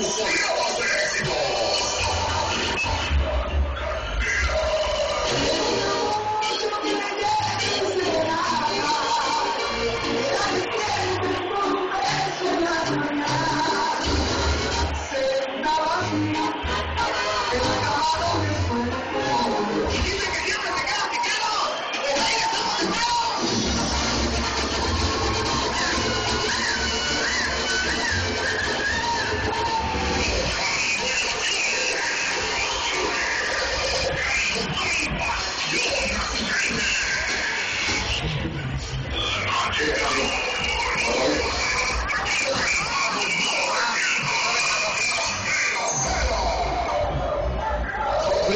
Oh, sorry.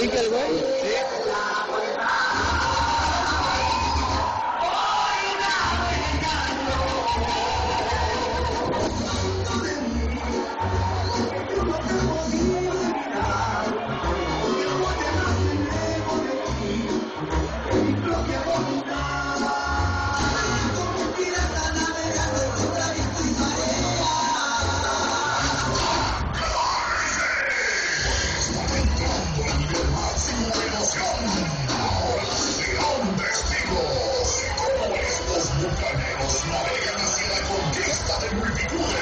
यही कल Report!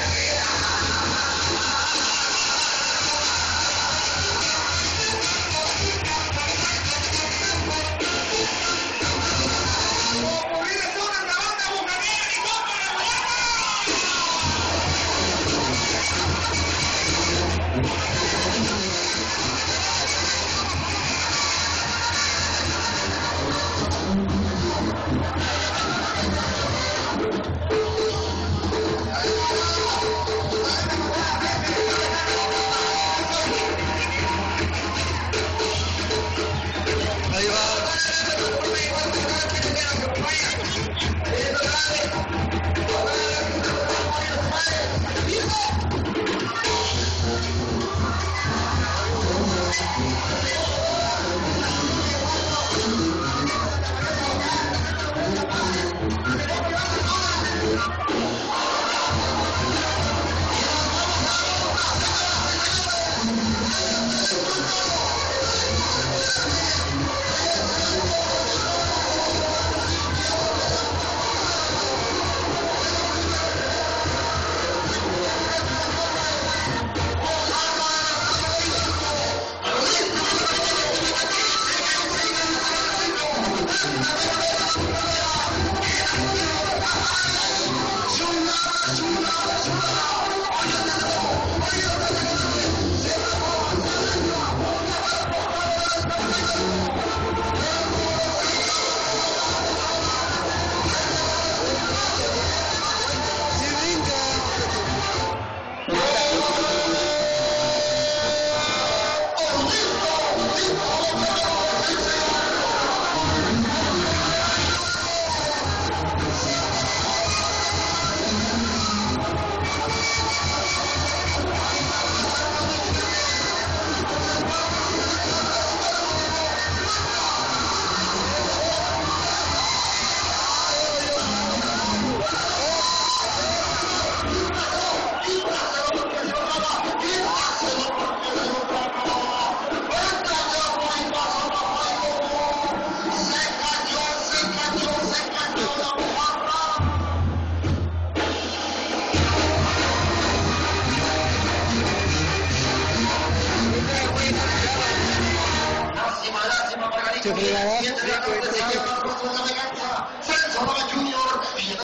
就回来了。现 u n i o r